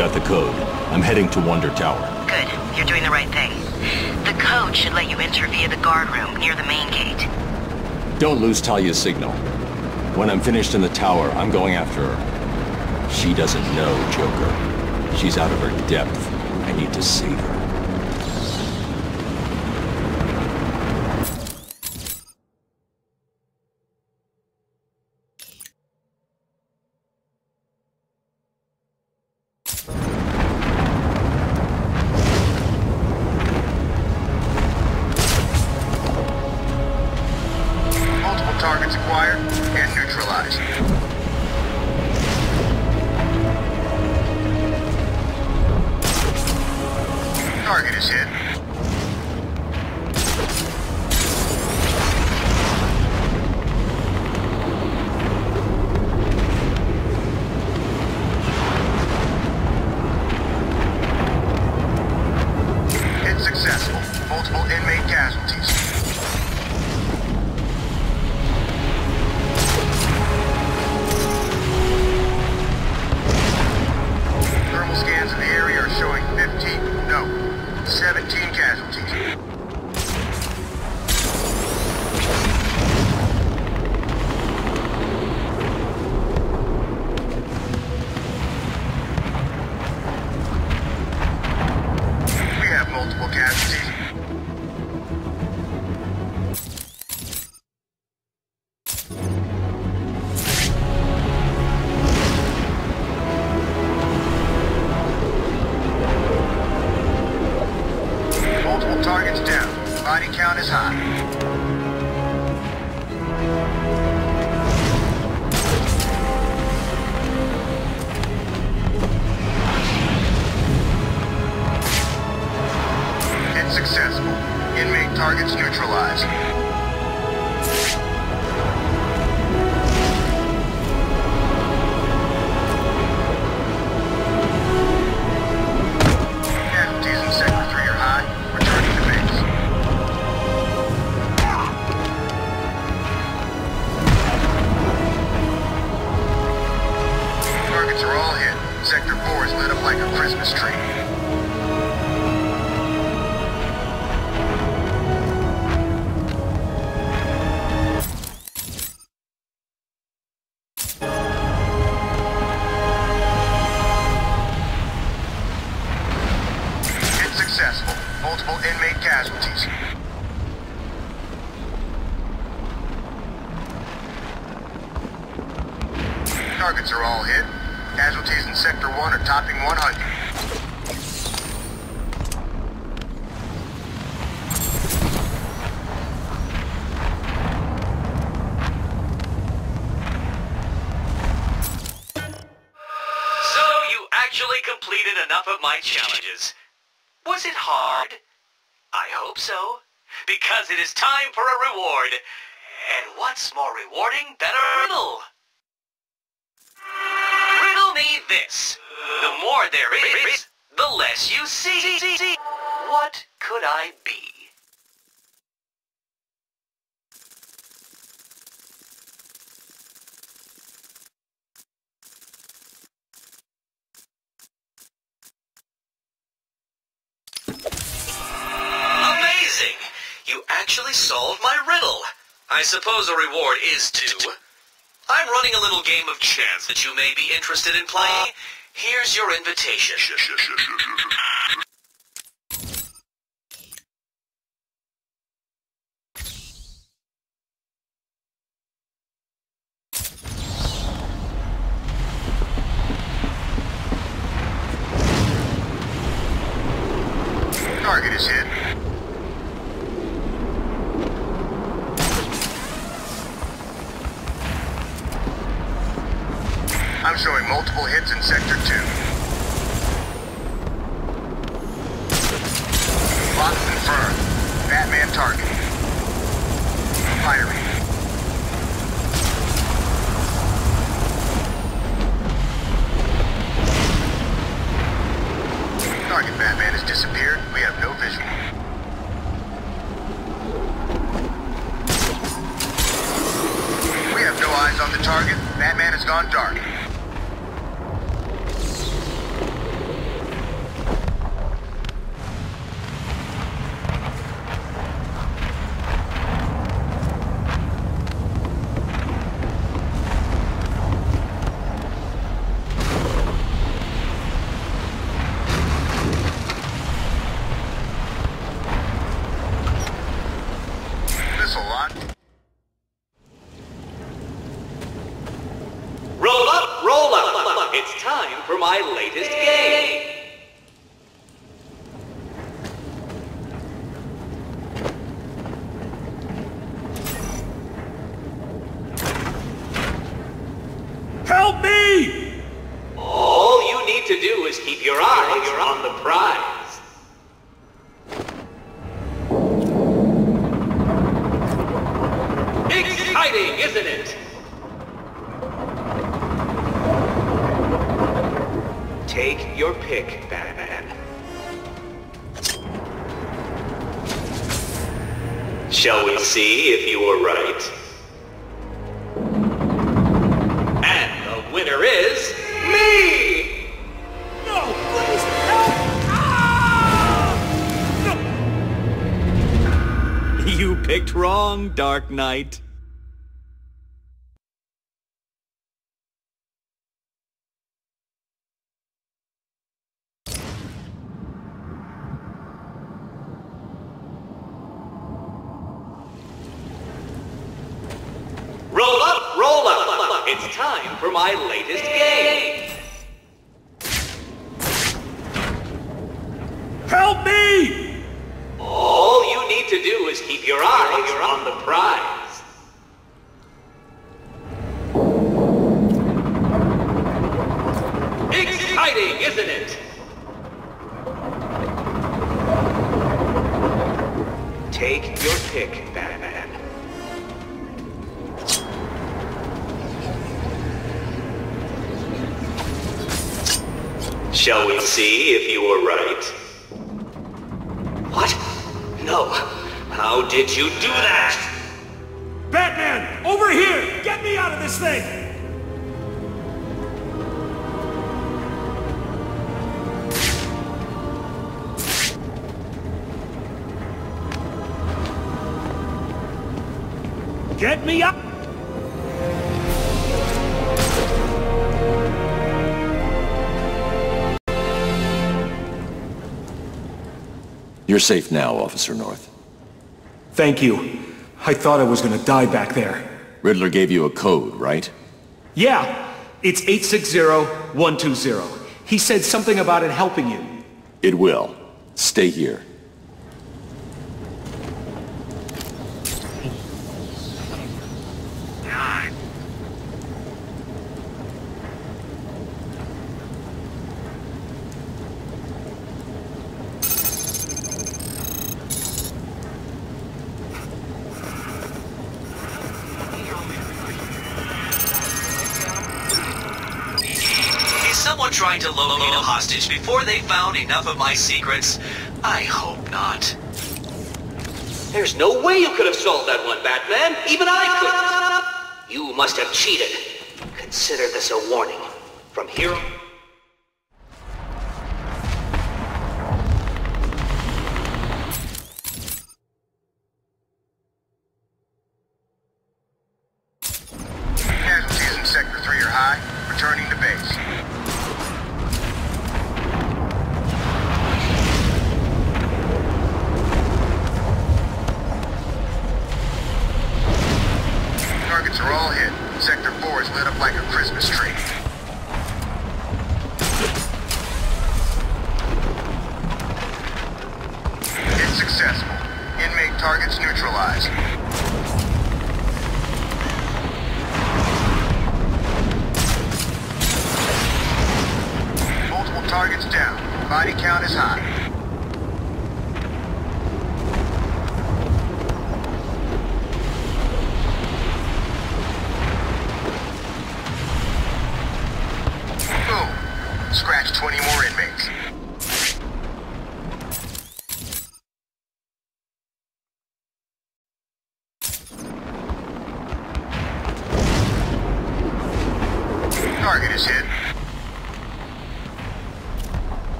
got the code. I'm heading to Wonder Tower. Good. You're doing the right thing. The code should let you enter via the guard room near the main gate. Don't lose Talia's signal. When I'm finished in the tower, I'm going after her. She doesn't know Joker. She's out of her depth. I need to save her. Targets down. Body count is high. Completed enough of my challenges. Was it hard? I hope so. Because it is time for a reward. And what's more rewarding than a riddle? Riddle me this. The more there is, the less you see. What could I be? I suppose a reward is due. I'm running a little game of chance that you may be interested in playing. Here's your invitation. Target is hit. I'm showing multiple hits in Sector 2. Lock confirmed. Batman target. Firing. Target Batman has disappeared. We have no visual. We have no eyes on the target. Batman has gone dark. For my latest game. Help me! All you need to do is keep your eyes on the prize. Exciting, isn't it? Take your pick, Batman. Shall we see if you were right? And the winner is me! No, please help! Ah! You picked wrong, Dark Knight. Roll up, roll up! It's time for my latest game! Help me! All you need to do is keep your eyes on the prize. Exciting, isn't it? Take your pick, Batman. Shall we see if you were right? What? No. How did you do that? Batman, over here! Get me out of this thing! Get me up! You're safe now, Officer North. Thank you. I thought I was gonna die back there. Riddler gave you a code, right? Yeah, it's 860120. He said something about it helping you. It will. Stay here. Is someone trying to locate a hostage before they found enough of my secrets? I hope not. There's no way you could have solved that one, Batman. Even I couldn't. You must have cheated. Consider this a warning. From here on... Body count is high.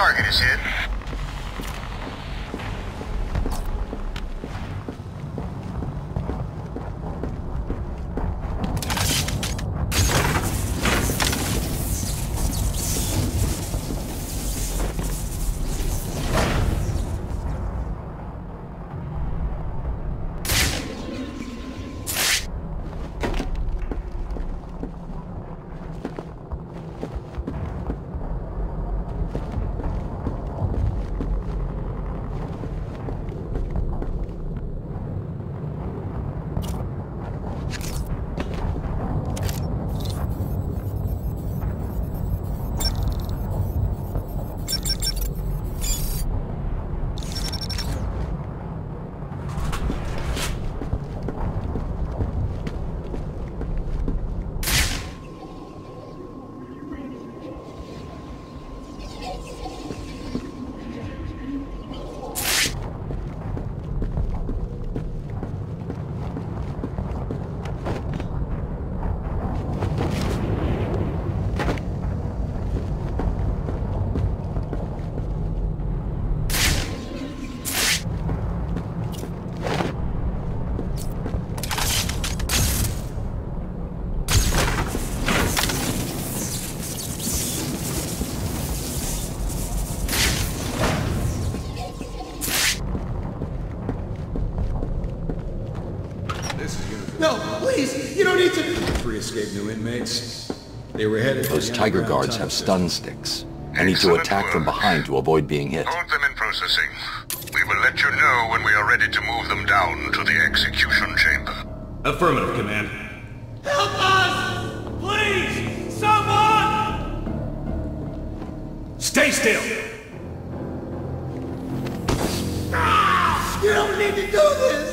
Target is hit. Escape new inmates. They were headed Those TYGER guards have stun sticks. I need to Excellent attack from behind to avoid being hit. Hold them in processing. We will let you know when we are ready to move them down to the execution chamber. Affirmative, Command. Help us! Please! Someone! Stay still! Ah! You don't need to do this!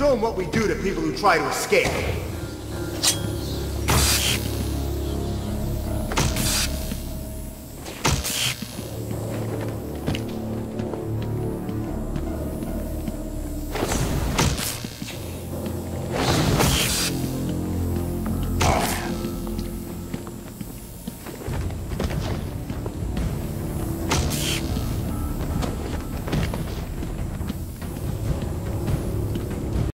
Show them what we do to people who try to escape.